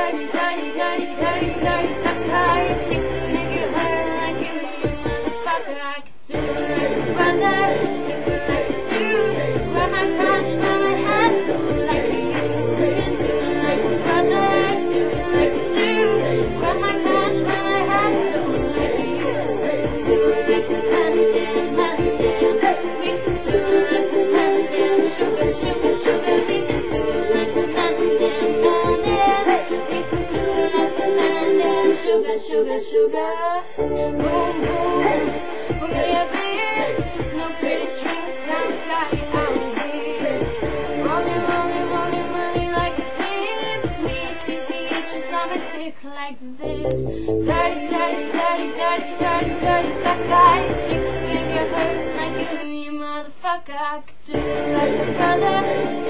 dirty, dirty, dirty, dirty, dirty sucker. You think, think you hurt like you, you motherfucker. I could do it, brother, do it, do it. Grab my crotch, grab my sugar, sugar, sugar. Boom, boom. Put me up living. No pretty drinks, I'm flying out here. Rolling, rolling, rolling money like a thief. Me, TCH, is not a tick like this. Dirty, dirty, dirty, dirty, dirty, dirty, sucker. If you give your hurt like you, you motherfucker, I could do it like a brother.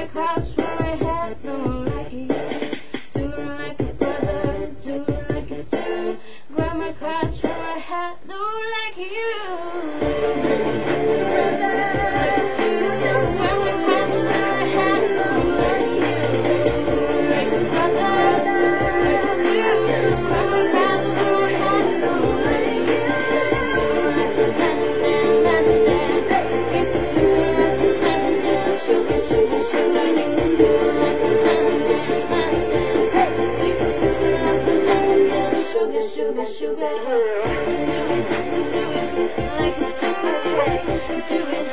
I crouch, where I head. Do it, do it like do it. Do it.